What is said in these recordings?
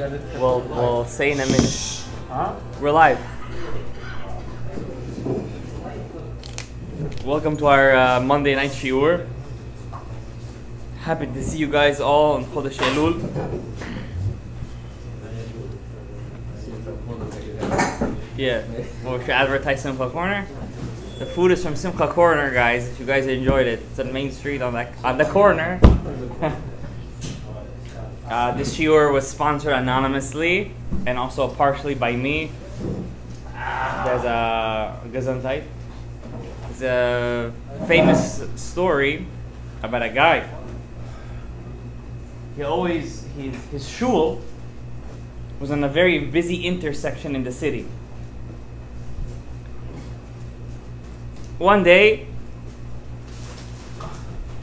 We'll, we'll say in a minute. Huh? We're live. Welcome to our uh, Monday night shiur. Happy to see you guys all on Chodesh Elul. Yeah, well, we should advertise Simcha Corner. The food is from Simcha Corner, guys. If you guys enjoyed it, it's on Main Street on that on the corner. Uh, this shiur was sponsored anonymously and also partially by me. There's a Gesundheit. It's a famous story about a guy. He always his his shul was on a very busy intersection in the city. One day,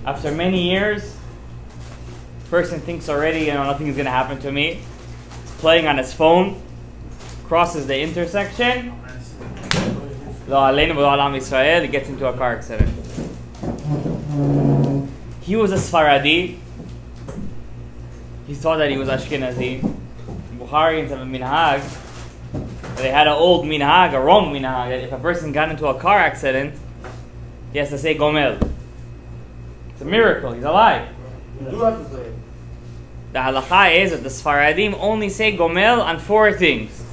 after many years, person thinks already, you know, nothing is gonna happen to me. Playing on his phone, crosses the intersection. He gets into a car accident. He was a Sfaradi. He thought that he was Ashkenazi. Bukharians have a minhag. They had an old minhag, a wrong minhag, that if a person got into a car accident, he has to say Gomel. It's a miracle, he's alive. The halacha is that the Sfaradim only say Gomel on four things.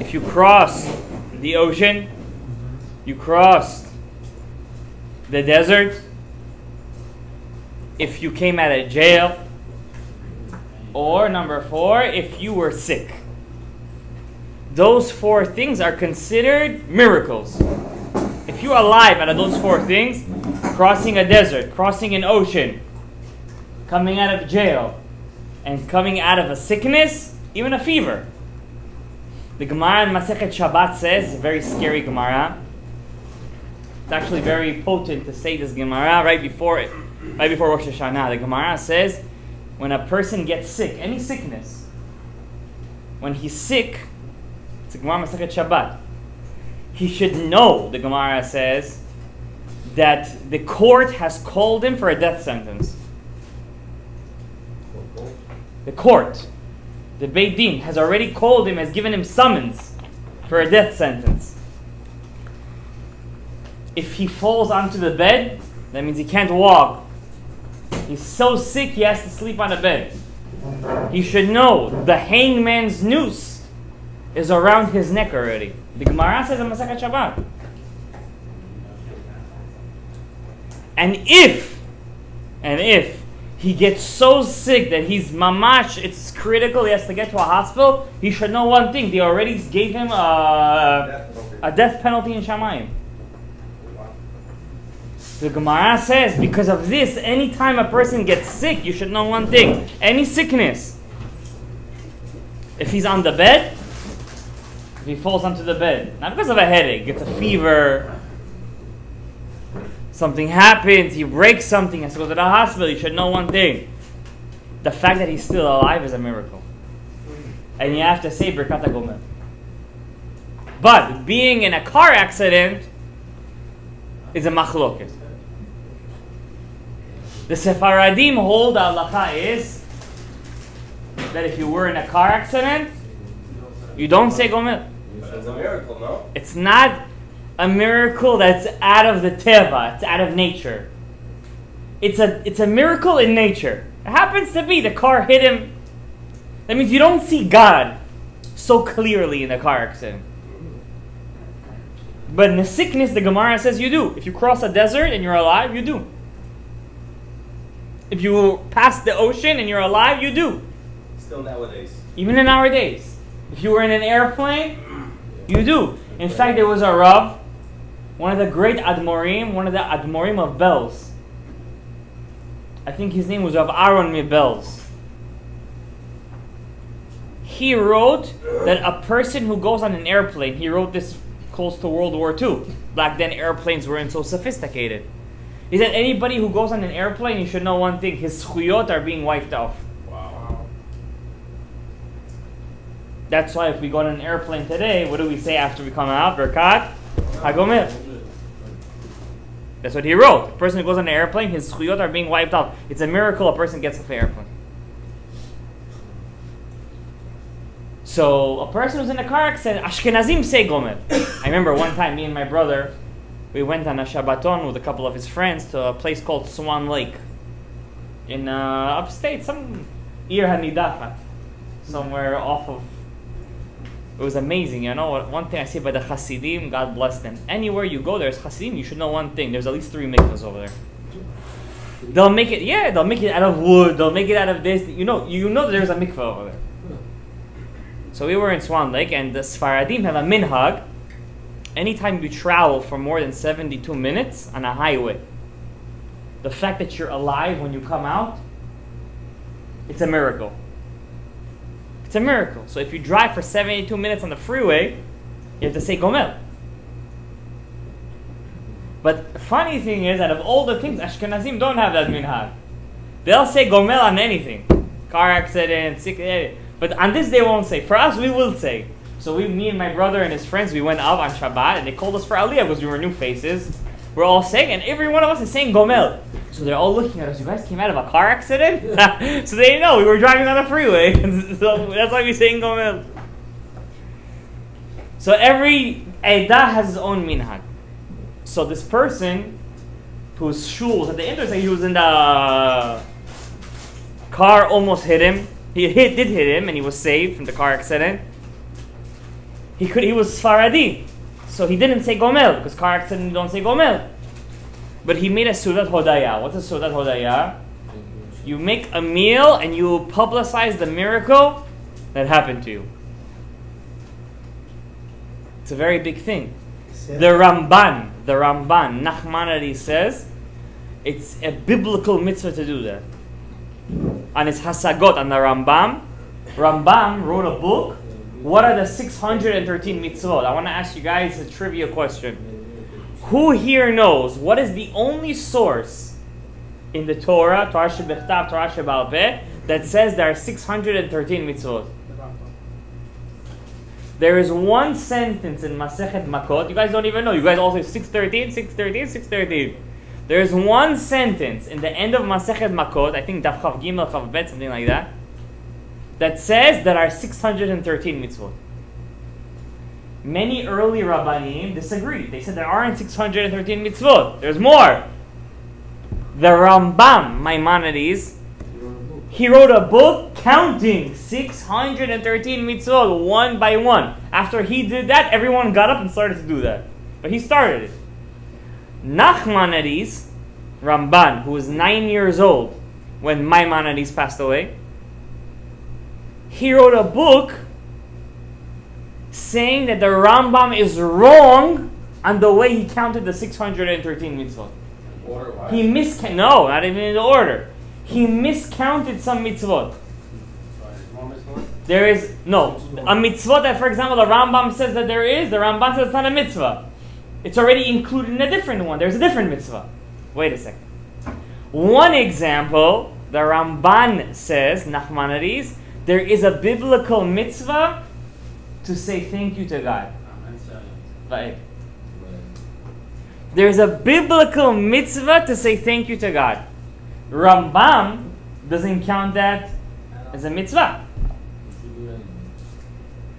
If you cross the ocean, you crossed the desert, if you came out of jail, or number four, if you were sick. Those four things are considered miracles. If you're alive out of those four things, crossing a desert, crossing an ocean, coming out of jail, and coming out of a sickness, even a fever. The Gemara in Masechet Shabbat says, a very scary Gemara. It's actually very potent to say this Gemara right before it, right before Rosh Hashanah. The Gemara says, when a person gets sick, any sickness, when he's sick, it's a Gemara Masechet Shabbat. He should know, the Gemara says, that the court has called him for a death sentence. The court, the Beit Din, has already called him, has given him summons for a death sentence. If he falls onto the bed, that means he can't walk. He's so sick he has to sleep on a bed. He should know the hangman's noose is around his neck already. The Gemara says in Masechet Shabbat. And if, and if he gets so sick that he's mamash, it's critical, he has to get to a hospital, he should know one thing. They already gave him a, a death penalty in Shamayim. The Gemara says, because of this, anytime a person gets sick, you should know one thing. Any sickness, if he's on the bed, if he falls onto the bed, not because of a headache, it's a fever, something happens, he breaks something, has to go to the hospital, you should know one thing. The fact that he's still alive is a miracle. And you have to say Birkat HaGomel. But being in a car accident is a machloket. The Sephardim hold halacha is that if you were in a car accident, you don't say Gomel. It's a miracle, no? It's not a miracle that's out of the teva, it's out of nature. It's a it's a miracle in nature. It happens to be the car hit him. That means you don't see God so clearly in a car accident. But in the sickness, the Gemara says you do. If you cross a desert and you're alive, you do. If you pass the ocean and you're alive, you do. Still nowadays. Even in our days. If you were in an airplane, you do. In fact, there was a Rav, one of the great Admorim, one of the Admorim of Belz. I think his name was Rav Aaron Mibels. He wrote that a person who goes on an airplane, he wrote this close to World War II. Back then, airplanes weren't so sophisticated. He said anybody who goes on an airplane, you should know one thing: his schuyot are being wiped off. Wow. That's why if we go on an airplane today, what do we say after we come out? Berkat Hagomel. That's what he wrote. A person who goes on an airplane, his schuyot are being wiped out. It's a miracle a person gets off the airplane. So a person who's in a car accident, Ashkenazim say Gomel. I remember one time, me and my brother, we went on a Shabbaton with a couple of his friends to a place called Swan Lake in uh, upstate, some Ir Hanidachat, somewhere off of. It was amazing, you know. One thing I say by the Hasidim, God bless them. Anywhere you go, there's Hasidim. You should know one thing: there's at least three mikvahs over there. They'll make it, yeah. They'll make it out of wood. They'll make it out of this. You know, you know that there's a mikvah over there. So we were in Swan Lake, and the Sfaradim have a minhag. Anytime you travel for more than 72 minutes on a highway, the fact that you're alive when you come out, it's a miracle. It's a miracle. So if you drive for 72 minutes on the freeway, you have to say Gomel. But funny thing is, out of all the things, Ashkenazim don't have that minhag. They'll say Gomel on anything. Car accident, sick, eh, but on this they won't say. For us, we will say. So we, me and my brother and his friends, we went up on Shabbat and they called us for Aliyah because we were new faces. We're all saying, and every one of us is saying Gomel. So they're all looking at us. You guys came out of a car accident? so they know we were driving on the freeway. so that's why we're saying Gomel. So every Eidah has his own minhag. So this person whose shul at the intersection, he was in the car, almost hit him. He hit, did hit him, and he was saved from the car accident. He could, he was Sfaradi, so he didn't say Gomel because car accident you don't say Gomel. But he made a Sudat Hodaya. What's a Sudat Hodaya? You make a meal and you publicize the miracle that happened to you. It's a very big thing. The Ramban, the Ramban, Nachmanides says, it's a biblical mitzvah to do that. And it's Hasagot and the Rambam, Rambam wrote a book. What are the 613 mitzvot? I want to ask you guys a trivia question. Who here knows what is the only source in the Torah, Torah Shebichtav, Torah Shebal that says there are 613 mitzvot? There is one sentence in Masechet Makot. You guys don't even know. You guys all say 613, 613, 613. There is one sentence in the end of Masechet Makot, I think Daf Chav Gimel Chav Bet, something like that, that says there are 613 mitzvot. Many early Rabbanim disagreed. They said there aren't 613 mitzvot. There's more. The Rambam, Maimonides, he wrote a book counting 613 mitzvot one by one. After he did that, everyone got up and started to do that. But he started it. Nachmanides, Ramban, who was nine years old when Maimonides passed away, he wrote a book saying that the Rambam is wrong on the way he counted the 613 mitzvot. Order He miscounted, no, not even in the order. He miscounted some mitzvot. There is, no, a mitzvot that, for example, the Rambam says that there is, the Rambam says it's not a mitzvah. It's already included in a different one. There's a different mitzvah. Wait a second. One example, the Ramban says, Nachmanides, there is a biblical mitzvah to say thank you to God. Right. There's a biblical mitzvah to say thank you to God. Rambam doesn't count that as a mitzvah.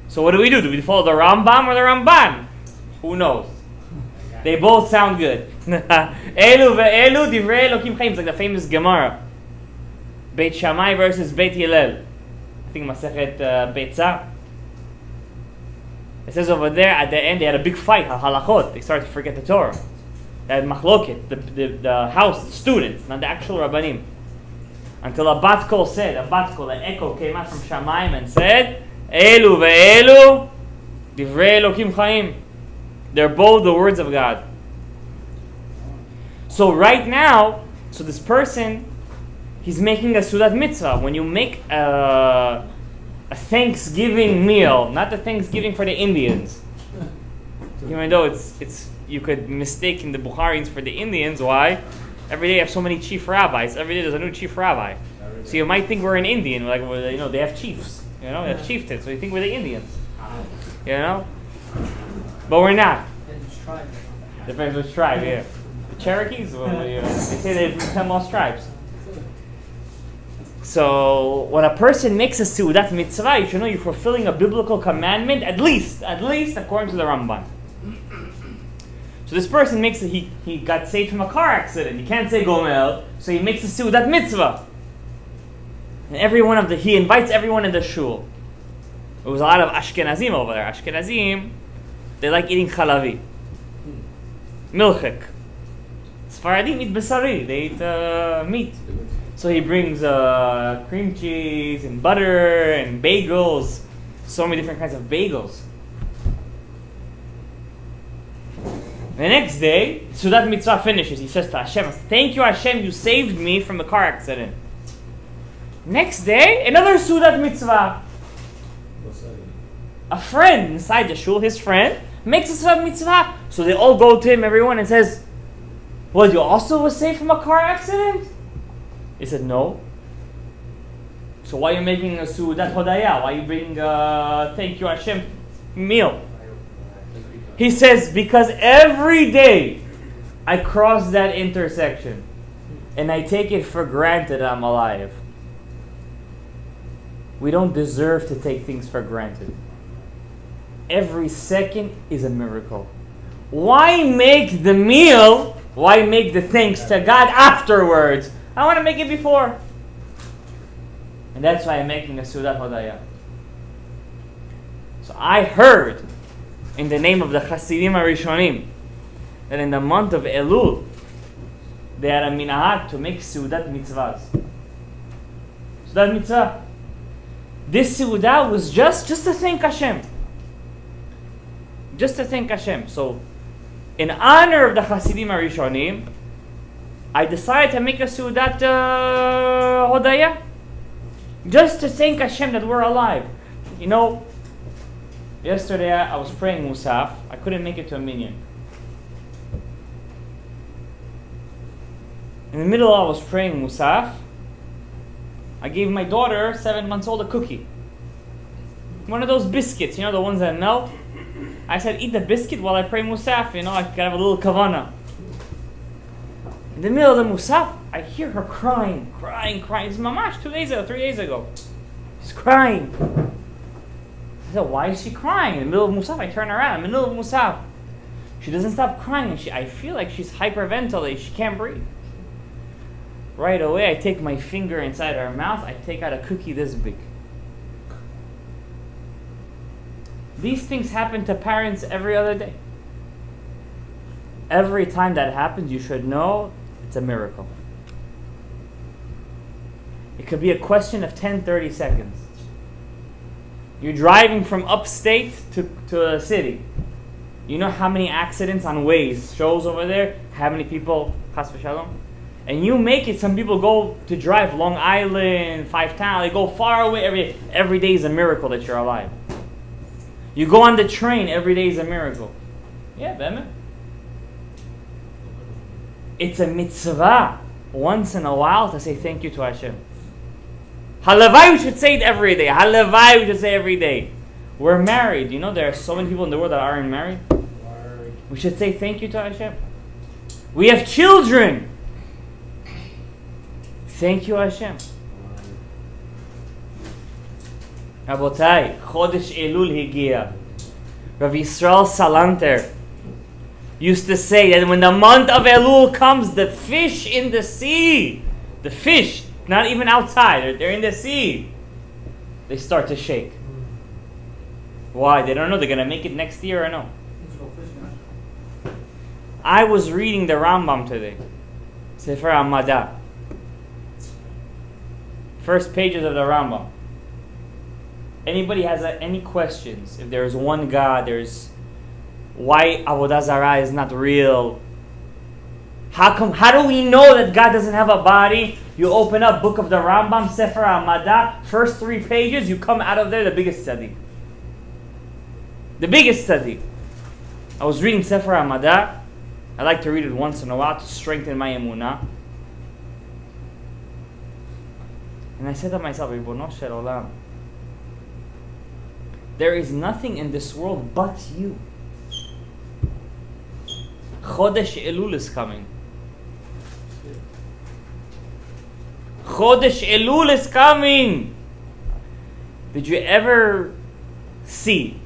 So what do we do? Do we follow the Rambam or the Ramban? Who knows? They both sound good. Elu ve'elu divrei Elokim chaim. It's like the famous Gemara. Beit Shammai versus Beit Hillel. Think Masechet uh, Beitzah. It says over there at the end they had a big fight, halachot. They started to forget the Torah. They had machloket, the, the, the house, the students, not the actual rabbanim. Until a bat kol said, a bat kol, an echo came out from Shamayim and said, Elu ve'elu divrei Elokim chaim. They're both the words of God. So right now, so this person, he's making a sudat mitzvah. When you make a, a Thanksgiving meal, not the Thanksgiving for the Indians, even though it's it's you could mistake in the Bukharis for the Indians. Why? Every day you have so many chief rabbis. Every day there's a new chief rabbi. So you might think we're an Indian, like well, you know they have chiefs. You know they have chieftains, so you think we're the Indians. You know, but we're not. Depends which tribe, yeah. The Cherokees, well, you know, they say they have ten lost tribes. So when a person makes a Sudat mitzvah, you should know you're fulfilling a biblical commandment, at least, at least according to the Ramban. So this person makes it, he, he got saved from a car accident. You can't say Gomel, so he makes a Sudat mitzvah. And every one of the, he invites everyone in the shul. There was a lot of Ashkenazim over there. Ashkenazim, they like eating chalavi. Milchik. Sfaradim eat basari, they eat uh, meat. So he brings uh, cream cheese and butter and bagels, so many different kinds of bagels. The next day, Sudat Mitzvah finishes. He says to Hashem, Thank you, Hashem, you saved me from a car accident. Next day, another Sudat Mitzvah. A friend inside the shul, his friend, makes a Sudat Mitzvah. So they all go to him, everyone, and says, Well, you also was saved from a car accident? He said, No. So why are you making a Sudat Hodaya? Why are you bringing a uh, thank you Hashem meal? He says, Because every day I cross that intersection and I take it for granted I'm alive. We don't deserve to take things for granted. Every second is a miracle. Why make the meal? Why make the thanks to God afterwards? I want to make it before. And that's why I'm making a Sudat Hodaya. So I heard in the name of the Hasidim HaRishonim that in the month of Elul they had a minahag to make Sudat mitzvahs. Sudat mitzvah. This Sudah was just, just to thank Hashem. Just to thank Hashem. So, in honor of the Hasidim HaRishonim, I decided to make a Sudat uh, Hodaya. Just to thank Hashem that we're alive. You know, yesterday I was praying Musaf. I couldn't make it to a minyan. In the middle, I was praying Musaf. I gave my daughter, seven months old, a cookie. One of those biscuits, you know, the ones that melt. I said, eat the biscuit while I pray Musaf, you know, I could have a little kavana. In the middle of the Musaf, I hear her crying, crying, crying. It's mamash, two days ago, three days ago. She's crying. I said, why is she crying? In the middle of Musaf, I turn around, in the middle of Musaf. She doesn't stop crying, and she, I feel like she's hyperventilating. She can't breathe. Right away, I take my finger inside her mouth. I take out a cookie this big. These things happen to parents every other day. Every time that happens, you should know it's a miracle. It could be a question of 10, 30 seconds. You're driving from upstate to, to a city. You know how many accidents on Waze shows over there? How many people, chas v'shalom? And you make it, some people go to drive Long Island, Five Town, they go far away. Every, every day is a miracle that you're alive. You go on the train, every day is a miracle. Yeah, Bemet it's a mitzvah once in a while to say thank you to Hashem. Halavai, we should say it every day. Halavai, we should say every day. We're married. You know, there are so many people in the world that aren't married. We should say thank you to Hashem. We have children. Thank you, Hashem. Rabotai, Chodesh Elul Higia. Rav Yisrael Salanter used to say that when the month of Elul comes, the fish in the sea, the fish, not even outside, they're, they're in the sea, they start to shake. Why? They don't know they're going to make it next year or no. I was reading the Rambam today, Sefer HaMadda. First pages of the Rambam. Anybody has uh, any questions? If there's one God, there's why Avodah Zarah is not real. How come? How do we know that God doesn't have a body? You open up Book of the Rambam, Sefer HaMadda, first three pages, you come out of there the biggest study. The biggest study. I was reading Sefer HaMadda. I like to read it once in a while to strengthen my emunah. And I said to myself, Olam, there is nothing in this world but you. Chodesh Elul is coming. Chodesh Elul is coming. Did you ever see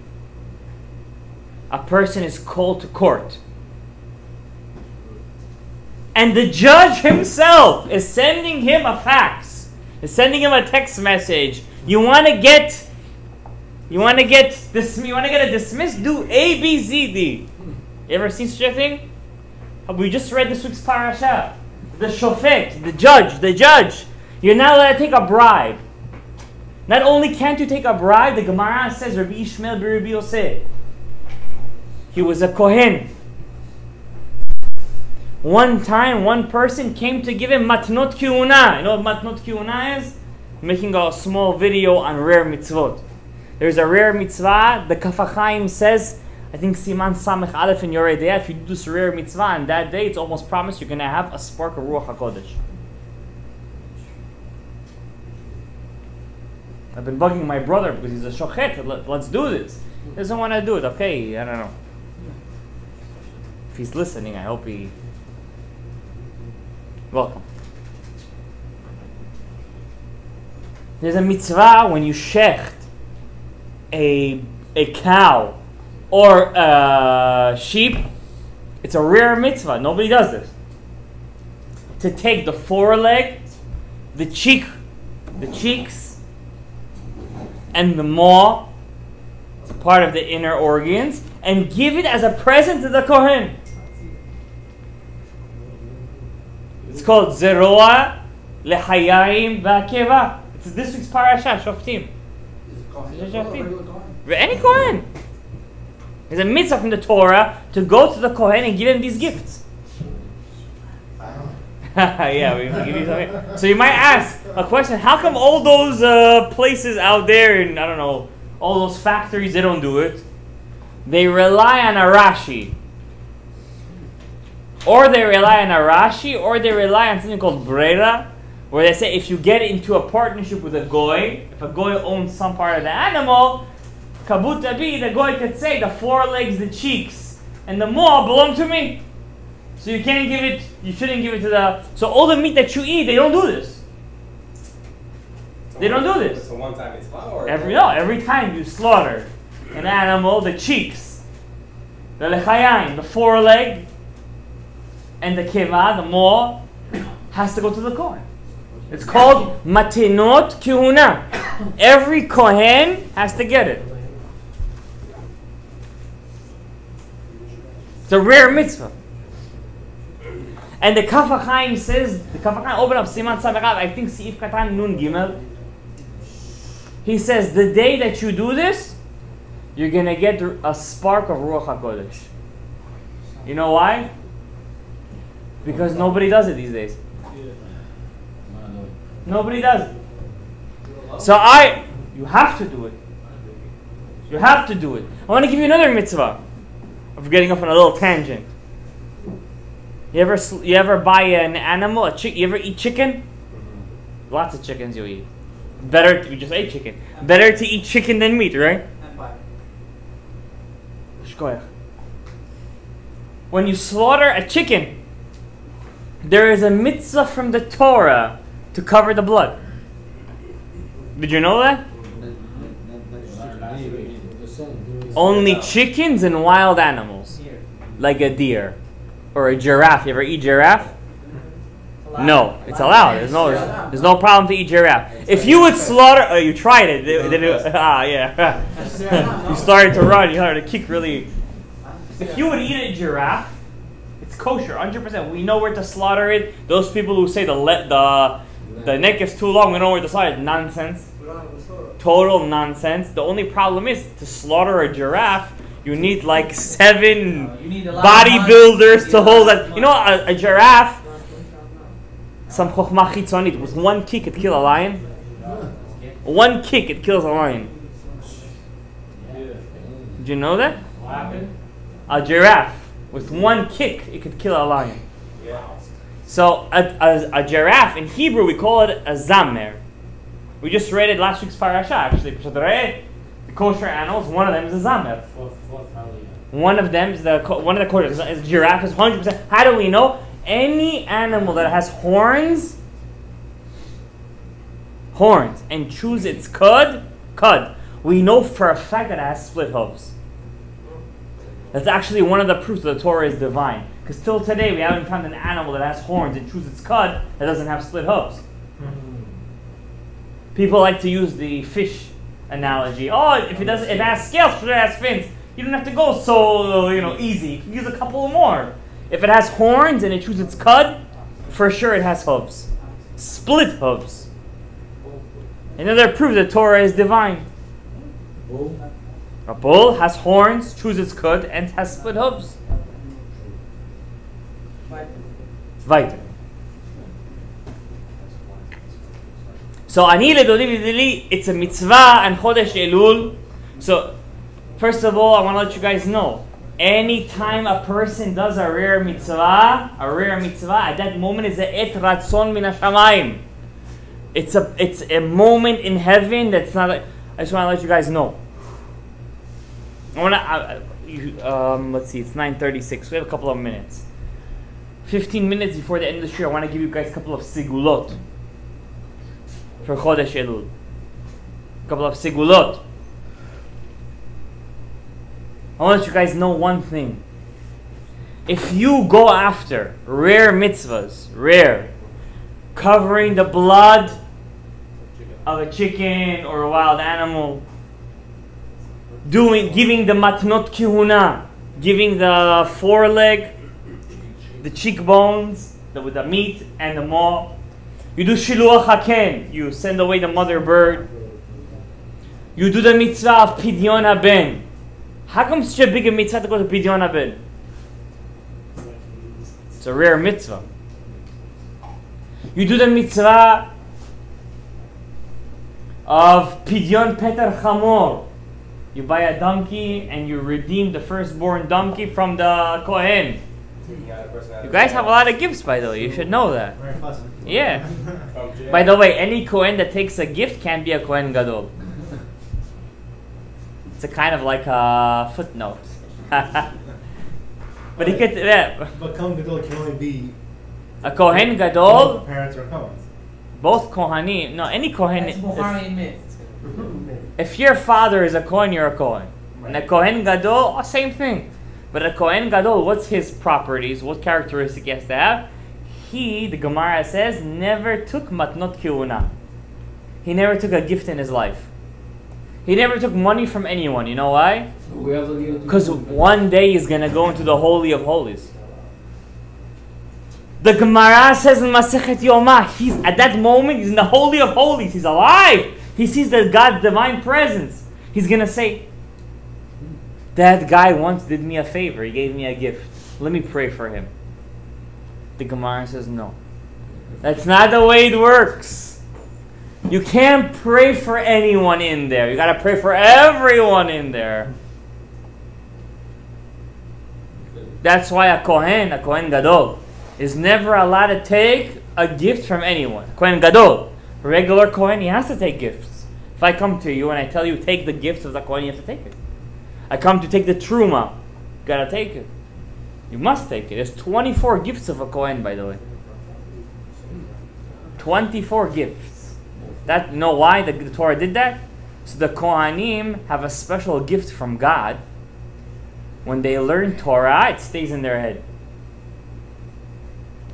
a person is called to court and the judge himself is sending him a fax, is sending him a text message. You want to get, you want to get this, you want to get a dismissed? Do A, B, Z, D. You ever seen such a thing? Uh, we just read this week's parasha. The shofet, the judge, the judge. You're not allowed to take a bribe. Not only can't you take a bribe, the Gemara says Rabbi Ishmael Rabbi Yosef. He was a kohen. One time, one person came to give him matnot kehuna. You know what matnot kehuna is? Making a small video on rare mitzvot. There's a rare mitzvah. The Kaf HaChaim says, I think Siman Samech Aleph in Yoreh De'ah, if you do this rare mitzvah on that day, it's almost promised you're going to have a spark of Ruach HaKodesh. I've been bugging my brother because he's a shochet. Let, let's do this. He doesn't want to do it. Okay, I don't know. If he's listening, I hope he Welcome. There's a mitzvah when you shecht a, a cow or a sheep. It's a rare mitzvah. Nobody does this. To take the foreleg, the cheek, the cheeks, and the maw, it's part of the inner organs, and give it as a present to the Kohen. It's called Zeroa Lehayim Va'akeva. It's this week's parasha, Shoftim. Any Kohen. There's a mitzvah from the Torah to go to the Kohen and give him these gifts. yeah, we give you something. So you might ask a question: How come all those uh, places out there, and I don't know, all those factories, they don't do it? They rely on a Rashi. Or they rely on a Rashi, or they rely on something called Brera, where they say if you get into a partnership with a Goy, if a Goy owns some part of the animal, Kabuta B, the Goy could say the forelegs, the cheeks, and the maw belong to me. So you can't give it, you shouldn't give it to the. So all the meat that you eat, they don't do this. They don't do this. So one time it's flour. Every no, every time you slaughter an animal, the cheeks, the lechayim, the foreleg, and the keva, the maw, has to go to the kohen. It's called matinot kehuna. Every kohen has to get it. It's a rare mitzvah. And the Kaf HaChaim says, the Kaf HaChaim open up Siman Samech Aleph, I think Siif Katan Nun Gimel. He says, the day that you do this, you're going to get a spark of Ruach HaKodesh. You know why? Because nobody does it these days. Nobody does it. So I, you have to do it. You have to do it. I want to give you another mitzvah of getting off on a little tangent. You ever you ever buy an animal, a chick? You ever eat chicken? Lots of chickens you eat. Better to, we just ate chicken. Better to eat chicken than meat, right? When you slaughter a chicken, there is a mitzvah from the Torah to cover the blood. Did you know that? Only chickens and wild animals, like a deer or a giraffe. You ever eat giraffe? No, it's allowed. There's no, there's no problem to eat giraffe. If you would slaughter, oh, you tried it. Did, did it ah, yeah. you started to run. You started to kick really. If you would eat a giraffe, it's kosher, 100%. We know where to slaughter it. Those people who say the le- the the neck is too long, we know where to slaughter it. Nonsense. Total nonsense. The only problem is to slaughter a giraffe. You need like seven bodybuilders to hold that. You know, a, a giraffe. Some chokhmah chitzonit. With one kick, it kill a lion. One kick, it kills a lion. Did you know that? A giraffe. With one kick, it could kill a lion. So a, a, a, giraffe in Hebrew we call it a zamer. We just read it last week's parasha actually. The kosher animals, one of them is a zamer. One of them is the one of the kosher is giraffe is hundred percent. How do we know? Any animal that has horns horns, and chews its cud, cud, we know for a fact that it has split hooves. That's actually one of the proofs that the Torah is divine. Because till today, we haven't found an animal that has horns and chews its cud that doesn't have split hooves. People like to use the fish analogy. Oh, if it does, if it has scales, sure it has fins. You don't have to go so you know easy. You can use a couple more. If it has horns and it chews its cud, for sure it has hooves, split hooves. Another proof that Torah is divine. A bull has horns, chews its cud, and has split hooves. Weiter. So ani ledodi it's a mitzvah and chodesh elul. So first of all, I want to let you guys know. Anytime a person does a rare mitzvah, a rare mitzvah, at that moment is a et ratzon min hashamayim. It's a it's a moment in heaven that's not. A, I just want to let you guys know. I want to. Um, let's see. It's nine thirty-six. We have a couple of minutes. Fifteen minutes before the end of the year, I want to give you guys a couple of segulot for Chodesh Elul. A couple of segulot. I want you guys to know one thing. If you go after rare mitzvahs, rare, covering the blood of a chicken or a wild animal, doing, giving the matnot kehuna, giving the foreleg, the cheekbones, the, with the meat and the maw. You do shiluach haken, you send away the mother bird. You do the mitzvah of pidyon haben. How come such a big mitzvah to go to pidyon haben? It's a rare mitzvah. You do the mitzvah of pidyon peter chamor. You buy a donkey and you redeem the firstborn donkey from the kohen. You guys have a lot of gifts, by the way. You should know that. Very pleasant. Yeah. By the way, any Kohen that takes a gift can be a Kohen Gadol. It's a kind of like a footnote. but he could, yeah. But Kohen Gadol can only be A Kohen both Gadol, parents or Kohens. both Kohanim, no, any Kohen, That's if, Bukhari myth. if your father is a Kohen, you're a Kohen. And a Kohen Gadol, oh, same thing. But a Kohen Gadol, what's his properties? What characteristic he has to have? He, the Gemara says, never took matnot kehuna. He never took a gift in his life. He never took money from anyone. You know why? Because one day he's gonna go into the holy of holies. The Gemara says in Masechet Yomah, he's at that moment he's in the holy of holies. He's alive. He sees the God's divine presence. He's gonna say, "That guy once did me a favor. He gave me a gift. Let me pray for him." The Gemara says, "No, that's not the way it works." You can't pray for anyone in there. You gotta pray for everyone in there. That's why a Kohen, a Kohen Gadol, is never allowed to take a gift from anyone. Kohen Gadol, regular Kohen, he has to take gifts. If I come to you and I tell you take the gifts of the Kohen, you have to take it. I come to take the Truma, gotta take it. You must take it. There's 24 gifts of a Kohen, by the way. 24 gifts. That you know why the, the Torah did that? So the Kohanim have a special gift from God. When they learn Torah, ah, it stays in their head.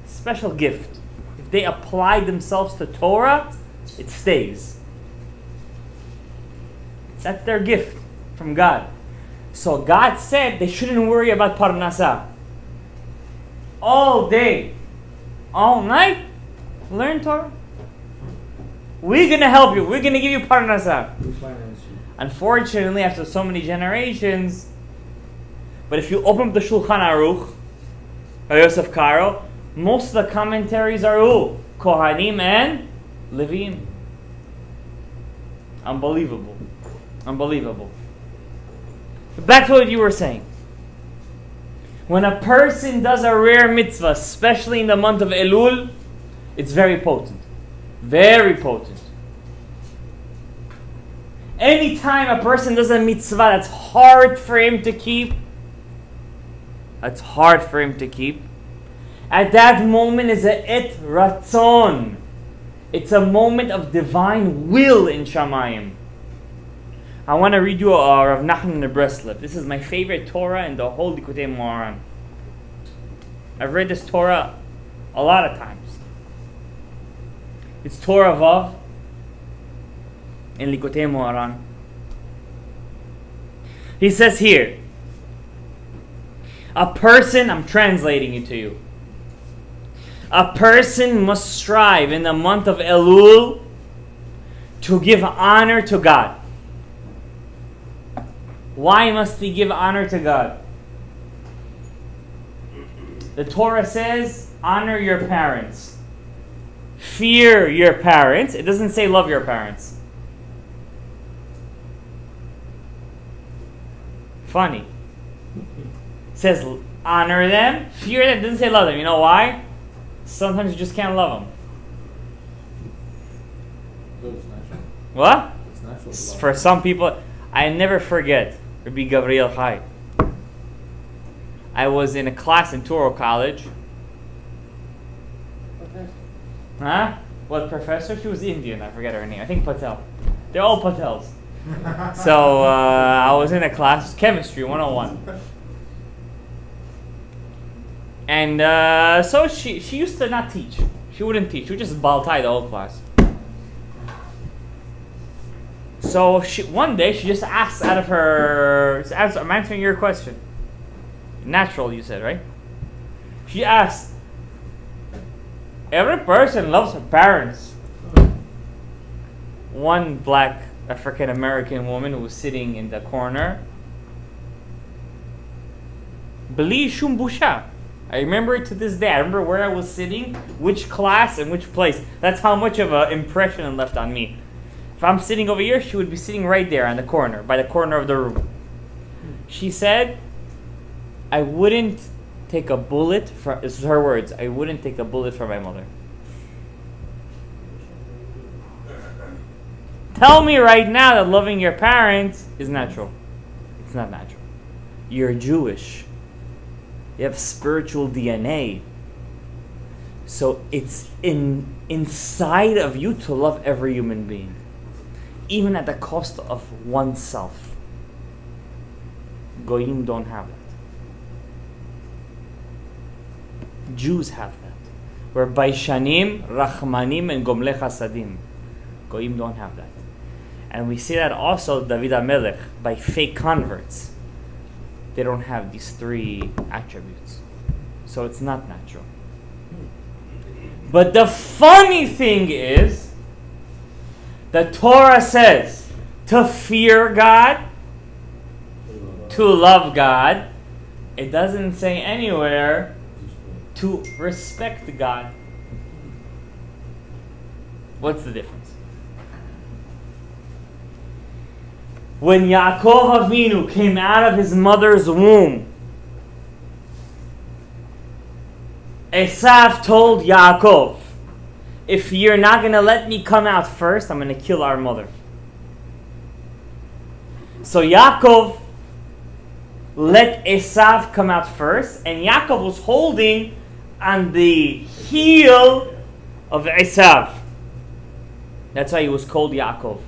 Special gift. If they apply themselves to Torah, it stays. That's their gift from God. So God said they shouldn't worry about parnasa. All day, all night, learn Torah. We're gonna help you. We're gonna give you parnasa. Unfortunately, after so many generations, but if you open up the Shulchan Aruch, or Yosef Karo, most of the commentaries are who? Kohanim and Levim. Unbelievable. Unbelievable. Back to what you were saying. When a person does a rare mitzvah, especially in the month of Elul, it's very potent. Very potent. Anytime a person does a mitzvah that's hard for him to keep, that's hard for him to keep, at that moment is a et ratzon. It's a moment of divine will in Shamayim. I want to read you a Rav Nachman the Breslev. This is my favorite Torah in the whole Likutei Moharan. I've read this Torah a lot of times. It's Torah Vav in Likutei Moharan. He says here, a person, I'm translating it to you. A person must strive in the month of Elul to give honor to God. Why must we give honor to God? The Torah says, honor your parents. Fear your parents. It doesn't say love your parents. Funny. It says honor them, fear them. It doesn't say love them. You know why? Sometimes you just can't love them. It's. What? It's natural. to love. For some people, I never forget Rabbi Gabriel Chai. I was in a class in Touro College. Okay. Huh? What professor? She was Indian. I forget her name. I think Patel. They're all Patels. So uh, I was in a class, chemistry 101. And uh, so she, she used to not teach. She wouldn't teach. She would just baltai the whole class. So she, one day she just asked out of her. Answer, I'm answering your question. Natural, you said, right? She asked. Every person loves her parents. One black African American woman who was sitting in the corner. Beli shum busha. I remember it to this day. I remember where I was sitting, which class, and which place. That's how much of an impression it left on me. I'm sitting over here, she would be sitting right there on the corner, by the corner of the room. She said, I wouldn't take a bullet for this is her words, I wouldn't take a bullet for my mother. Tell me right now that loving your parents is natural. It's not natural. You're Jewish. You have spiritual DNA. So it's in inside of you to love every human being, even at the cost of oneself. Goyim don't have that. Jews have that. We're Baishanim, Rachmanim, and Gomle Chasadim. Goyim don't have that. And we see that also David HaMelech by fake converts. They don't have these three attributes. So it's not natural. But the funny thing is, the Torah says to fear God, to love God. It doesn't say anywhere to respect God. What's the difference? When Yaakov Avinu came out of his mother's womb, Esav told Yaakov, if you're not going to let me come out first, I'm going to kill our mother. So Yaakov let Esav come out first, and Yaakov was holding on the heel of Esav. That's why he was called Yaakov.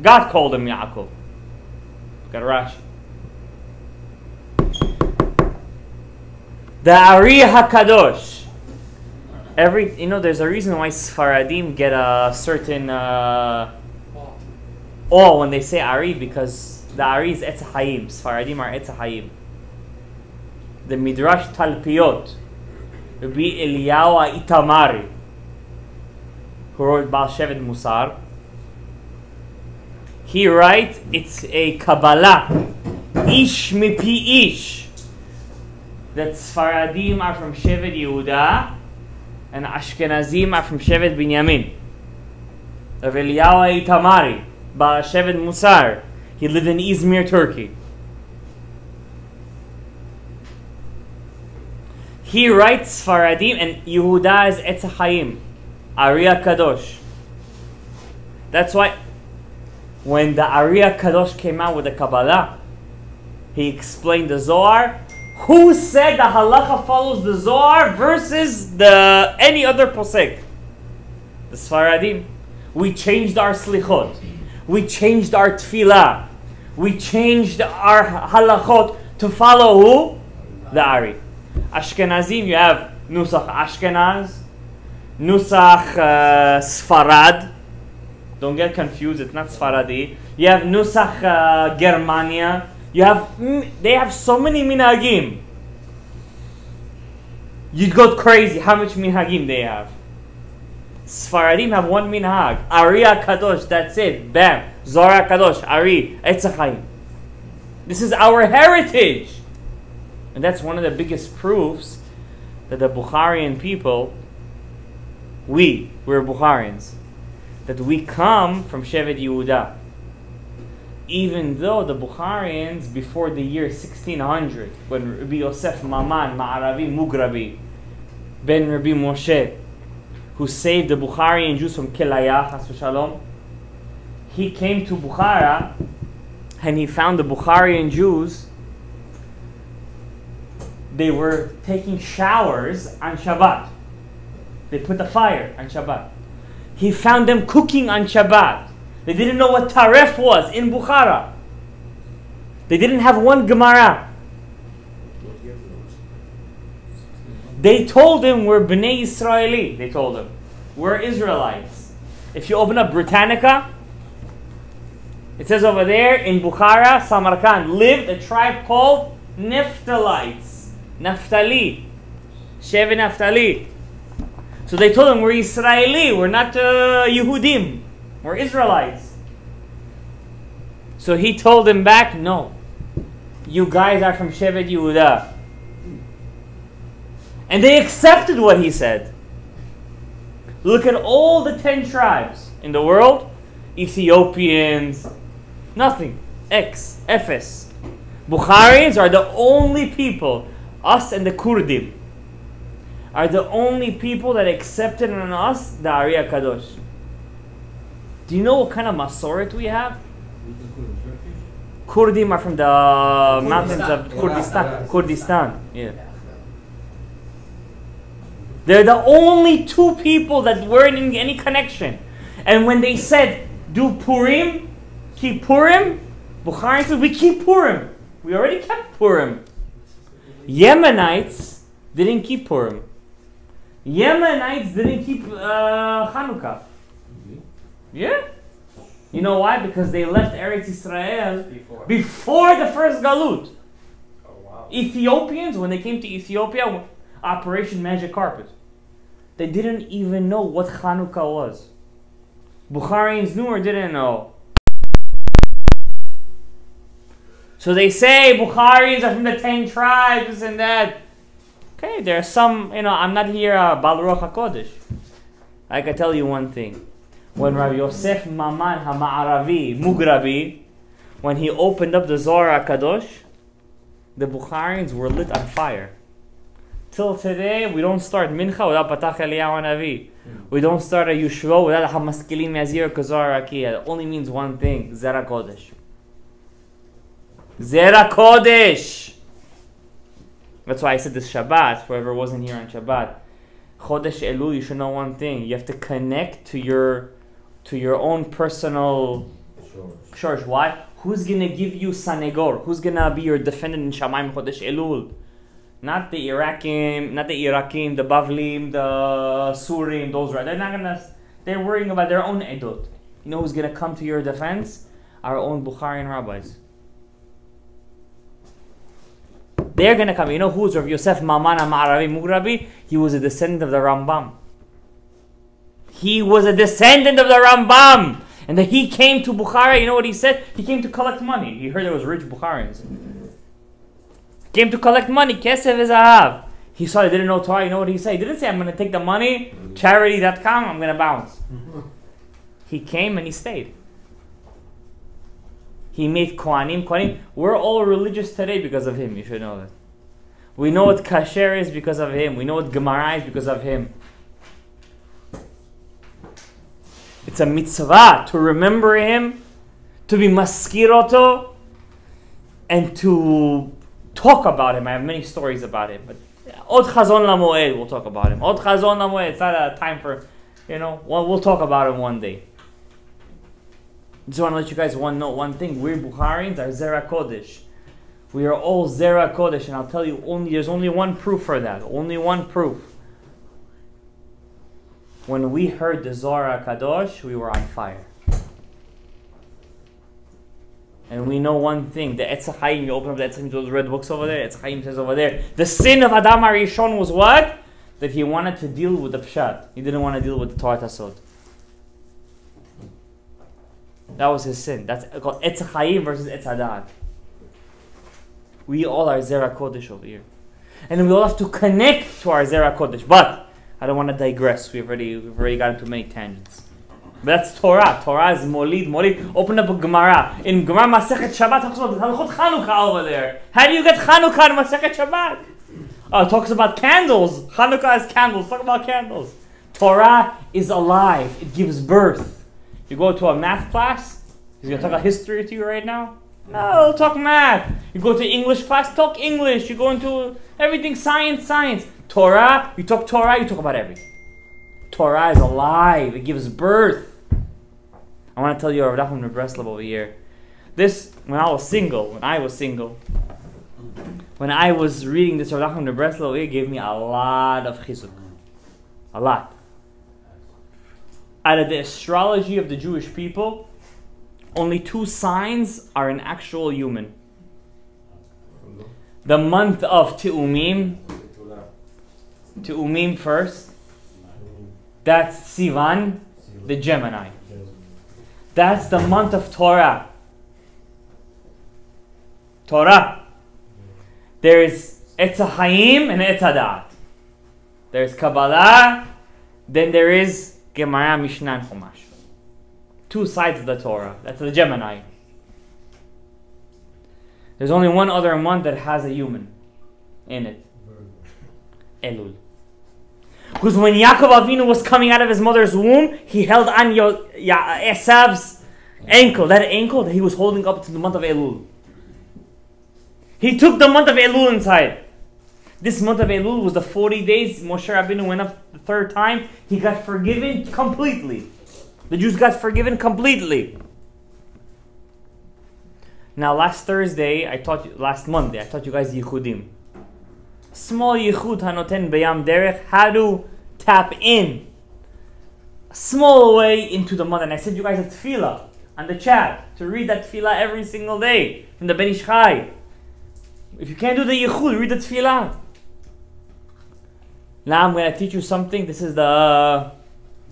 God called him Yaakov. Got a Rashi. The Ari Hakadosh. Every you know, there's a reason why Sfaradim get a certain uh, awe when they say Ari because the Ari is Etz Hayim. Sfaradim are Etz Hayim. The Midrash Talpiot, Rabbi Eliyahu Itamari, who wrote Baal Shevet Musar, he writes it's a Kabbalah, Ish mipi Ish, that Sfaradim are from Shevet Yehuda and Ashkenazim are from Shevet Binyamin. Rav Eliyahu Itamari, Shevet Musar, he lived in Izmir, Turkey. He writes Sfaradim and Yehuda is Etz Chaim, Ari Hakadosh. That's why when the Ari Hakadosh came out with the Kabbalah, he explained the Zohar. Who said the halacha follows the Zohar versus the any other posek? The Sfaradim. We changed our slichot. We changed our tefillah. We changed our halachot to follow who? The Ari. Ashkenazim, you have Nusach Ashkenaz, Nusach uh, Sfarad. Don't get confused, it's not Sfaradi. You have Nusach uh, Germania. You have, they have so many minhagim. You'd go crazy how much minhagim they have. Sfaradim have one minhag. Ari Hakadosh, that's it. Bam. Zohar Kadosh, Ari, Etz Chaim. This is our heritage. And that's one of the biggest proofs that the Bukharian people, we, we're Bukharians, that we come from Shevet Yehuda. Even though the Bukharians, before the year 1600, when Rabbi Yosef Maman, Ma'aravi Mugrabi, Ben Rabbi Moshe, who saved the Bukharian Jews from Kilaya, Shalom, he came to Bukhara and he found the Bukharian Jews. They were taking showers on Shabbat. They put the fire on Shabbat. He found them cooking on Shabbat. They didn't know what taref was in Bukhara. They didn't have one Gemara. They told him we're Bnei Israeli. They told him we're Israelites. If you open up Britannica, it says over there in Bukhara, Samarkand, lived a tribe called Naphtalites. Naphtali. Shevi Naphtali. So they told him we're Israeli, we're not uh, Yehudim, we're Israelites. So he told them back, no, you guys are from Shevet Yehuda. And they accepted what he said. Look at all the ten tribes in the world Ethiopians, nothing. X, Ephes. Bukharians are the only people, us and the Kurdim, are the only people that accepted on us the Ari Hakadosh. Do you know what kind of Masoret we have? Kurdim are from the mountains of Kurdistan. Kurdistan, yeah. They're the only two people that weren't in any connection. And when they said, do Purim, keep Purim, Bukhari said, we keep Purim. We already kept Purim. Yemenites didn't keep Purim. Yemenites didn't keep uh, Hanukkah. Yeah. You know why? Because they left Eretz Israel Before. before the first Galut. Oh, wow. Ethiopians, when they came to Ethiopia, Operation Magic Carpet, they didn't even know what Hanukkah was. Bukharians knew or didn't know. So they say Bukharians are from the ten tribes and that. Okay, there are some, you know, I'm not here uh, Baal Ruach HaKodesh. I can tell you one thing. When Rabbi Yosef Maman HaMa'aravi, Mugrabi, when he opened up the Zohar Kadosh, the Bukharians were lit on fire. Till today, we don't start Mincha without Patach Eliyahu Navi. Hmm. We don't start a Yushvo without a Hamaskilim Yazir Kazar Rakia. It only means one thing, Zera Kodesh. Zera Kodesh! That's why I said this Shabbat, whoever wasn't here on Shabbat. Chodesh Elul, you should know one thing. You have to connect to your to your own personal. Church, why? Who's gonna give you Sanegor? Who's gonna be your defendant in Shamayim Chodesh Elul? Not the Irakim, not the Irakim, the Bavlim, the Surim, those right. They're not gonna. They're worrying about their own edut. You know who's gonna come to your defense? Our own Bukharian rabbis. They're gonna come. You know who's Rav Yosef Maman HaMa'aravi Mugrabi? He was a descendant of the Rambam. He was a descendant of the Rambam. And then he came to Bukhara, you know what he said? He came to collect money. He heard there was rich Bukharians. Came to collect money, kesef zahav. He saw they didn't know Torah, you know what he said? He didn't say, I'm going to take the money, mm-hmm. charity.com, I'm going to bounce. Mm-hmm. He came and he stayed. He made Kohanim, Kohanim. We're all religious today because of him, you should know that. We know what kasher is because of him. We know what Gemara is because of him. It's a mitzvah to remember him, to be maskiroto, and to talk about him. I have many stories about him, but Od Chazon Lamoed, we'll talk about him. Od Chazon Lamoed, it's not a time for You know, well, talk about him one day. Just want to let you guys one know one thing. We're Bukharians are Zera Kodesh. We are all Zera Kodesh, and I'll tell you only there's only one proof for that. Only one proof. When we heard the Zohar Kadosh, we were on fire. And we know one thing: the Etz Chaim. You open up the Etz Chaim, those red books over there. Etz Chaim says over there, the sin of Adam HaRishon was what? That he wanted to deal with the pshat. He didn't want to deal with the Torah. That was his sin. That's called Etz Chaim versus Etz Hadat. We all are Zera Kodesh over here. And we all have to connect to our Zera Kodesh. But I don't want to digress. We've already we've already got into many tangents. But that's Torah. Torah is Molid. Molid. Open up a Gemara. In Gemara Masechet Shabbat talks about Halachot Chanukah over there. How do you get Chanukah in Masechet Shabbat? Oh, it talks about candles. Chanukah is candles. Talk about candles. Torah is alive. It gives birth. You go to a math class. He's gonna talk about history to you right now. No, oh, talk math. You go to English class, talk English. You go into everything science, science. Torah, you talk Torah, you talk about everything. Torah is alive. It gives birth. I want to tell you Rav Nachman Breslov over here. This, when I was single, when I was single, when I was reading this Rav Nachman Breslov, it gave me a lot of chizuk. A lot. Out of the astrology of the Jewish people, only two signs are an actual human. The month of Te'umim, Te'umim first, that's Sivan, the Gemini. That's the month of Torah. Torah. There's Etz and Etz Hadat. There's Kabbalah, then there is Gemara, Mishnah, and Chumash. Two sides of the Torah. That's the Gemini. There's only one other month that has a human in it. Elul. Because when Yaakov Avinu was coming out of his mother's womb, he held on Yo- Ya- Esav's ankle. That ankle that he was holding up to the month of Elul. He took the month of Elul inside. This month of Elul was the 40 days Moshe Rabbeinu went up the third time. He got forgiven completely. The Jews got forgiven completely. Now, last Thursday, I taught you, last Monday, I taught you guys Yichudim. Small Yichud Hanoten Beyam Derech, how to tap in. A small way into the month. And I said you guys a tefillah on the chat to read that tefillah every single day from the Ben Ish Chai. If you can't do the Yichud, read the tefillah. Now I'm going to teach you something. This is the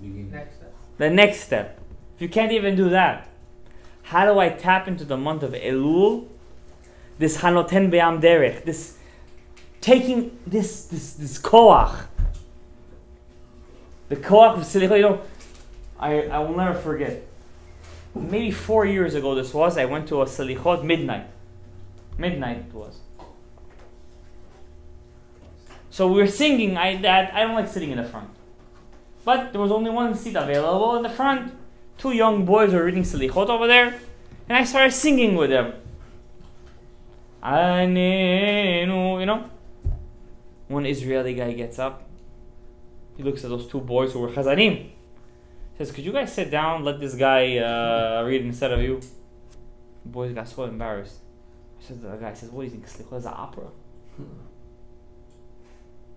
Next step. the next step. If you can't even do that, how do I tap into the month of Elul? This Hanoten Beyam Derech, this taking this this this koach, the koach of Silichot. You know, I I will never forget. Maybe four years ago, this was. I went to a Salichot midnight. Midnight it was. So we were singing. I that I don't like sitting in the front. But there was only one seat available in the front. Two young boys were reading Salichot over there, and I started singing with them. You know. One Israeli guy gets up. He looks at those two boys who were chazanim. Says, "Could you guys sit down? Let this guy uh, read instead of you." The boys got so embarrassed. I said, "The guy says, what do you think? Salichot is an opera?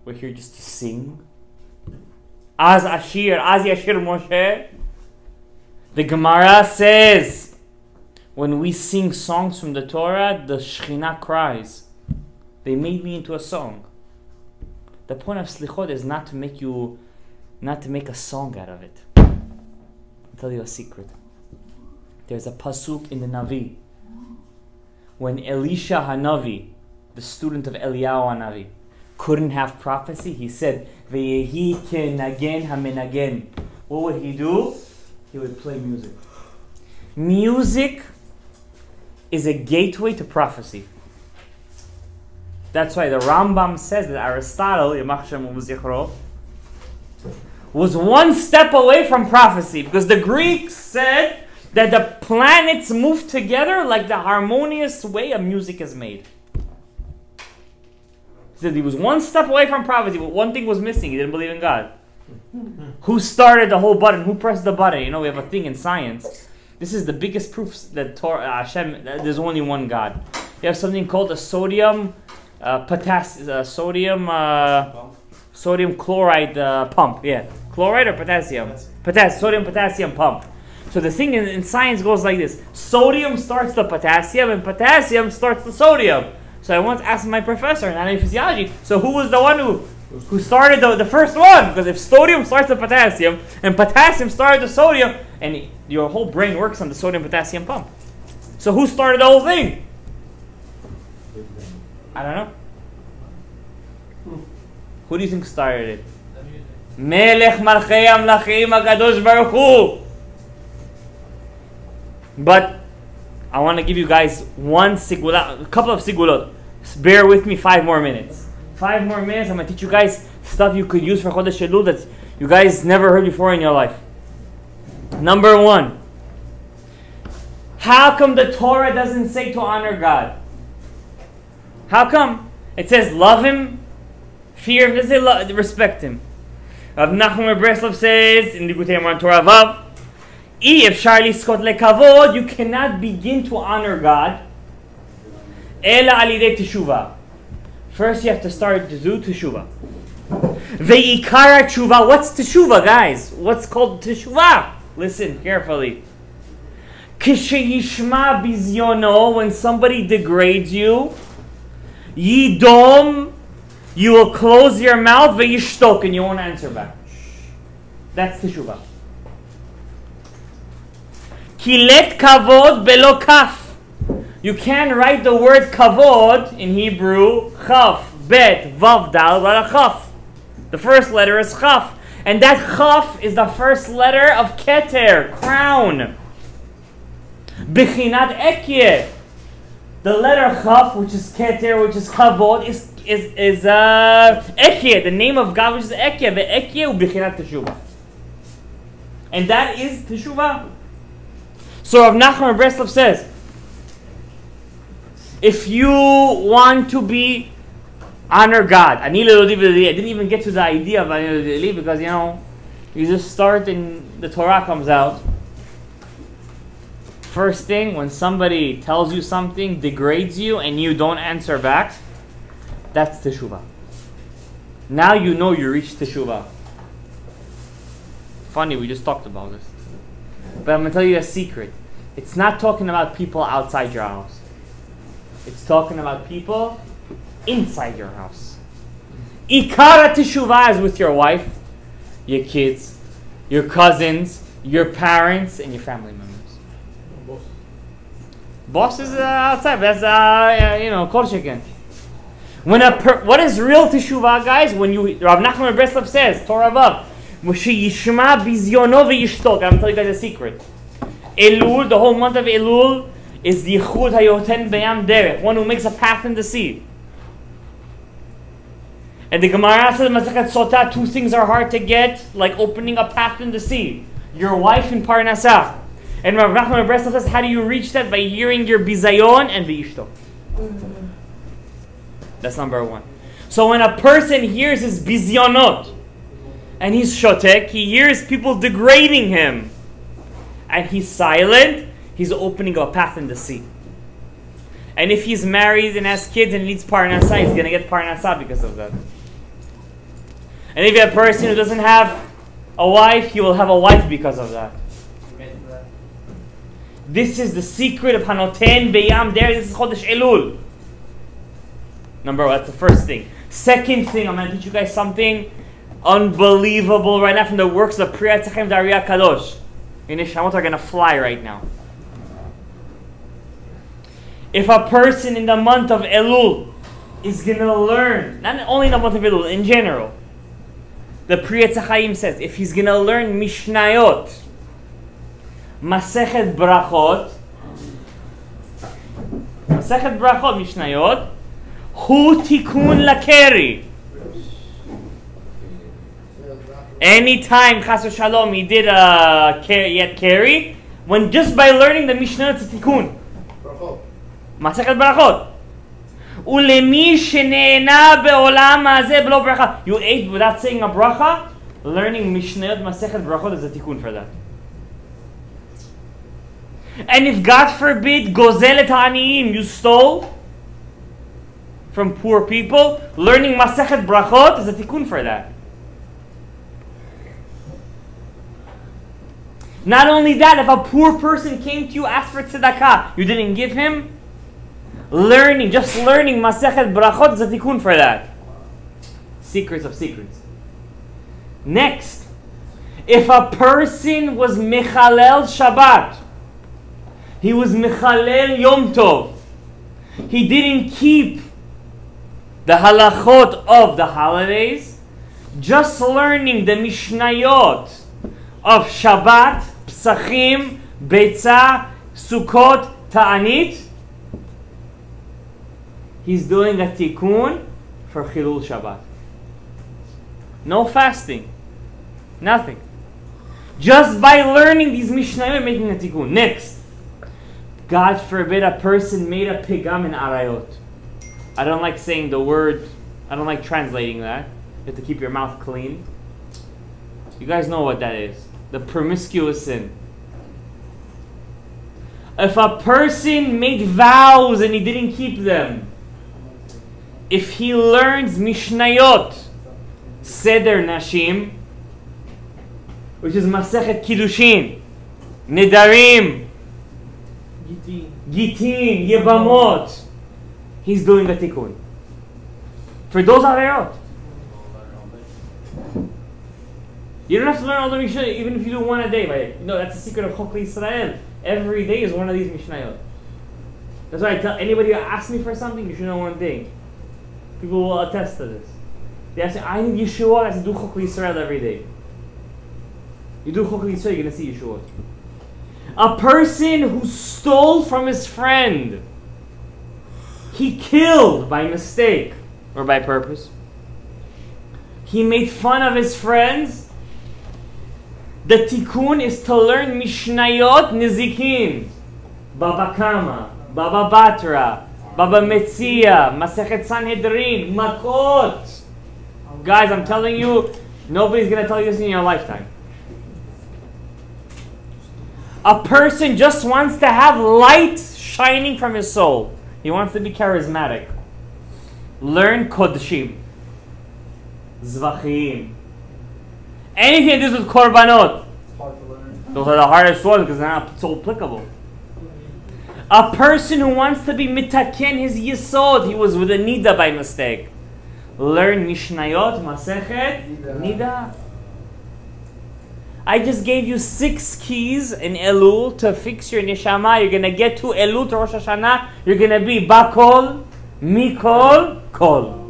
We're here just to sing." Az Ashir, Az Yashir Moshe. The Gemara says, when we sing songs from the Torah, the Shekhinah cries. They made me into a song. The point of Slichot is not to make you, not to make a song out of it. I'll tell you a secret. There's a pasuk in the Navi. When Elisha Hanavi, the student of Eliyahu Hanavi, couldn't have prophecy, he said, Veyehi kenagen hamenagen. What would he do? He would play music. Music is a gateway to prophecy. That's why the Rambam says that Aristotle, was one step away from prophecy because the Greeks said that the planets move together like the harmonious way a music is made. He said he was one step away from prophecy, but one thing was missing. He didn't believe in God. Who started the whole button? Who pressed the button? You know, we have a thing in science. This is the biggest proof that Torah, uh, Hashem, that there's only one God. You have something called a sodium, uh, potassium, uh, sodium, uh, sodium chloride uh, pump. Yeah, chloride or potassium? Potassium, sodium potassium pump. So the thing in, in science goes like this: sodium starts the potassium, and potassium starts the sodium. So I once asked my professor in anatomy physiology. So who was the one who who started the, the first one? Because if sodium starts the potassium and potassium started the sodium, and your whole brain works on the sodium potassium pump. So who started the whole thing? I don't know. Who do you think started it? Melech Malchei HaMelachim HaKadosh Baruch Hu. But I want to give you guys one segula, a couple of segulot. Bear with me five more minutes. Five more minutes. I'm going to teach you guys stuff you could use for Chodesh Elul that you guys never heard before in your life. Number one. How come the Torah doesn't say to honor God? How come? It says love him, fear him, it love, respect him. Rav Nachman Breslov says in the Likutei Torah Vav, if efshar lizkot lekavod, you cannot begin to honor God. Ela alidei teshuva. First, you have to start to do teshuva. Ve'ikara teshuva. What's teshuva, guys? What's called teshuva? Listen carefully. Kishayishma bizyono. When somebody degrades you, Ye dom, you will close your mouth, but you shtok, and you won't answer back. That's teshuvah. Kilet kavod belo kaf. You can write the word kavod in Hebrew, chaf, bet, vav, dal, chaf. The first letter is chaf. And that chaf is the first letter of keter, crown. Bichinat ekye. The letter chaf, which is keter, which is kavod, is is is uh, ekye, the name of God, which is ekye. The ekye ubechinat teshuvah. And that is teshuvah. So Rav Nachman Breslov says, if you want to be honor God, I didn't even get to the idea of because you know, you just start and the Torah comes out. First thing, when somebody tells you something, degrades you, and you don't answer back, that's teshuvah. Now you know you reached teshuvah. Funny, we just talked about this. But I'm going to tell you a secret. It's not talking about people outside your house. It's talking about people inside your house. Ikara teshuvah is with your wife, your kids, your cousins, your parents, and your family members. Boss is uh, outside. That's uh, you know, kol sheken. When a per- what is real teshuvah, guys? When you Rav Nachman Breslov says Torah Vav, Yishma bizyono v'yishtok. I'm telling you guys a secret. Elul, the whole month of Elul, is the Yichud Hanoten Beyam Derech, one who makes a path in the sea. And the Gemara says, Masachat Sotah, two things are hard to get, like opening a path in the sea. Your wife in Parnasah. And Rav Nachman Breslov says, how do you reach that? By hearing your bizayon and v'yishtok. Mm-hmm. That's number one. So when a person hears his bizyonot, and he's shotek, he hears people degrading him, and he's silent, he's opening a path in the sea. And if he's married and has kids and needs parnasa, he's gonna get parnasa because of that. And if you have a person who doesn't have a wife, he will have a wife because of that. This is the secret of Hanoten Beyam there. This is Chodesh Elul. Number one, that's the first thing. Second thing, I'm going to teach you guys something unbelievable right now from the works of Pri Etz Chaim Daria Kadosh. Your neshamot are going to fly right now. If a person in the month of Elul is going to learn, not only in the month of Elul, in general, the Pri Etz Chaim says, if he's going to learn Mishnayot, מסכת ברכות, מסכת ברכות משניות, הוא תיקון לקרי. Any time, חס ושלום, he did uh, a yet carry, when just by learning the משנה it's a תיקון. מסכת ברכות. ולמי שנהנה בעולם הזה בלא ברכה. You ate without saying a ברכה? Learning משניות מסכת ברכות זה תיקון for that. And if God forbid Gozelet Ha'aniyim, you stole from poor people, learning Masechet Brachot is a tikkun for that. Not only that, if a poor person came to you, asked for tzedakah, you didn't give him, learning, just learning Masechet Brachot is a tikkun for that. Secrets of secrets. Next, if a person was Mechalel Shabbat, he was Mechalel Yom Tov, he didn't keep the halachot of the holidays, just learning the Mishnayot of Shabbat, Psachim, Beitza, Sukkot, Ta'anit, he's doing a tikkun for Chilul Shabbat. No fasting. Nothing. Just by learning these Mishnayot, making a tikkun. Next. God forbid a person made a pigam in arayot. I don't like saying the word, I don't like translating that. You have to keep your mouth clean. You guys know what that is. The promiscuous sin. If a person made vows and he didn't keep them, if he learns Mishnayot, Seder Nashim, which is Masechet Kiddushin, Nedarim, Gitin. Yebamot, he's doing a tikkun. For those averot. You don't have to learn all the Mishnah, even if you do one a day. Right? No, that's the secret of Chok Israel. Every day is one of these Mishnayot. That's why I tell anybody who asks me for something, you should know one thing. People will attest to this. They ask me, I need Yeshua, I said, do Chok Israel every day. You do Chok Israel, you're going to see Yeshua. A person who stole from his friend, he killed by mistake or by purpose. He made fun of his friends. The tikkun is to learn Mishnayot Nezikin, Baba Kama, Baba Batra, Baba Metzia, Masechet Sanhedrin, Makot. Guys, I'm telling you, nobody's gonna tell you this in your lifetime. A person just wants to have light shining from his soul. He wants to be charismatic. Learn Kodshim. Zvachim. Anything that deals with Korbanot. It's hard to learn. Those are the hardest ones because they're not so applicable. A person who wants to be mitaken his yisod, he was with a nida by mistake. Learn Mishnayot, Masechet, Nida. I just gave you six keys in Elul to fix your neshama. You're gonna get to Elul to Rosh Hashanah. You're gonna be Bakol, Mikol, Kol.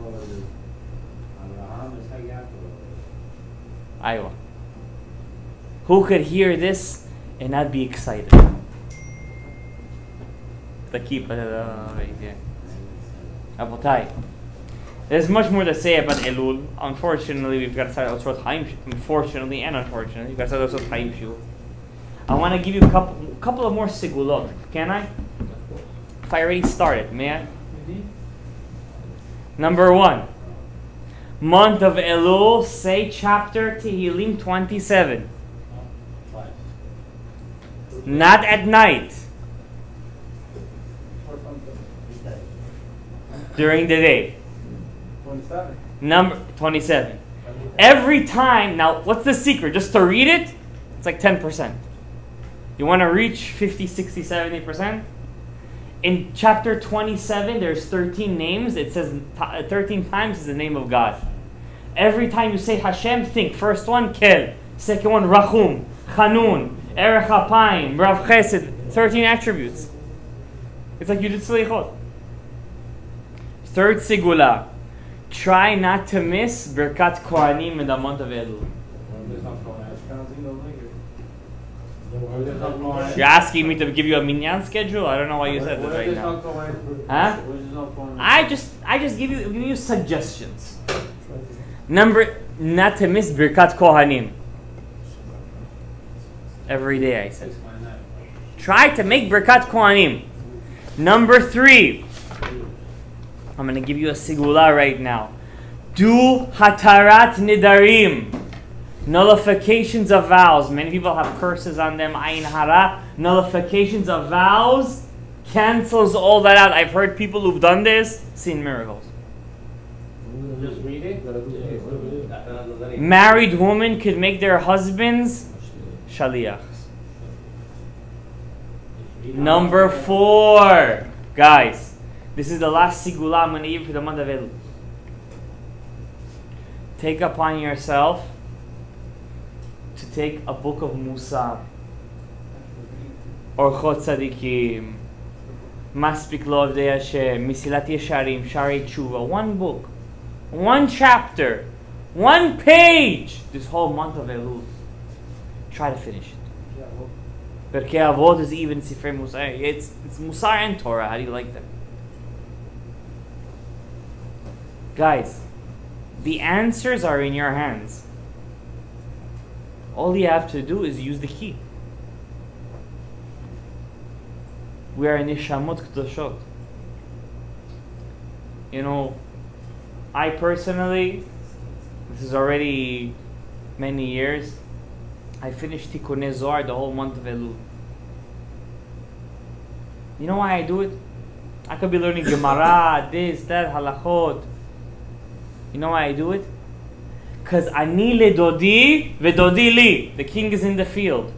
Iowa. Who could hear this and not be excited? The keep uh, right here. There's much more to say about Elul. Unfortunately, we've got to start also time. Unfortunately and unfortunately, we've got to start also time shiur. I want to give you a couple, couple of more segulot. Can I? If I already started, may I? Mm-hmm. Number one, month of Elul, say chapter Tehillim 27. Not at night, during the day. Twenty-seven. Number 27. Every time, now what's the secret? Just to read it, it's like 10%. You want to reach 50, 60, 70%? In chapter 27, there's 13 names. It says uh, 13 times is the name of God. Every time you say Hashem, think first one, Kel. Second one, Rachum, Chanun, Erech Apayim, Rav Chesed. 13 attributes. It's like you did Slichot. Third Segula. Try not to miss Birkat Kohanim in the month of Elul. You're asking me to give you a minyan schedule? I don't know why you said that right now. Huh? I just I just give you give you suggestions. Number not to miss Birkat Kohanim. Every day I said. Try to make Birkat Kohanim. Number three. I'm gonna give you a segula right now. Do Hatarat Nedarim. Nullifications of vows. Many people have curses on them. Ayin hara. Nullifications of vows cancels all that out. I've heard people who've done this seen miracles. Just read it. Married women could make their husbands shaliachs. Number four, guys. This is the last segula I'm going to give for the month of Elul. Take upon yourself to take a book of Musar, Orchot Tzadikim, Maspik LeOvdei Hashem, Mesilat Yesharim, Shaarei Teshuva. One book, one chapter, one page. This whole month of Elul. Try to finish it. Pirkei Avot is even Sifrei Musar. It's, it's Musar and Torah. How do you like them? Guys, the answers are in your hands. All you have to do is use the key. We are in Neshamot Kedoshot. You know, I personally, this is already many years, I finished Tikkun Zohar the whole month of Elul. You know why I do it? I could be learning Gemara, this, that, halachot. You know why I do it? Because ani ledodi vedodi li. The king is in the field.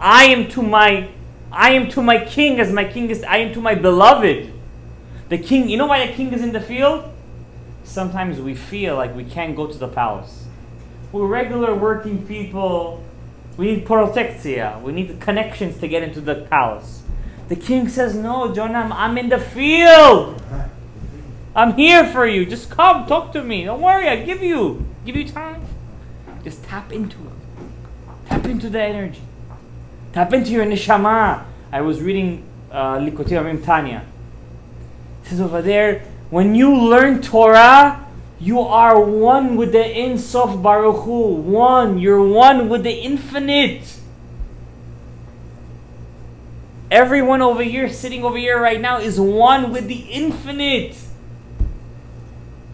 I am to my, I am to my king as my king is. I am to my beloved. The king. You know why the king is in the field? Sometimes we feel like we can't go to the palace. We're regular working people. We need protectia. We need connections to get into the palace. The king says, No, Jonam, I'm in the field. I'm here for you. Just come, talk to me. Don't worry, I give you. Give you time. Just tap into it. Tap into the energy. Tap into your neshama. I was reading uh, Amim Tanya. It says over there, when you learn Torah, you are one with the Ein Sof Baruch Hu. One. You're one with the infinite. Everyone over here, sitting over here right now, is one with the infinite.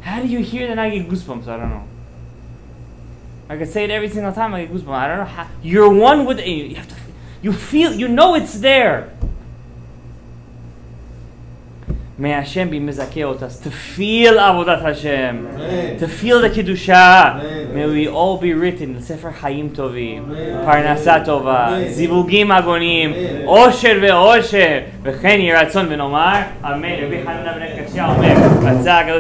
How do you hear that I get goosebumps? I don't know. I can say it every single time I get goosebumps. I don't know how. You're one with you have to. You feel. You know it's there. May Hashem be mizakeh us to feel avodat Hashem, Amen. to feel the kedusha. Amen. May we all be written Sefer Chaim Tovim, Amen. Parnasa Tova, Amen. זיווגים הגונים, Amen. עושר ואושר, וכן יהי רצון ונאמר, אמן. רבי חננה בן קשיא אומר, רצה הקדוש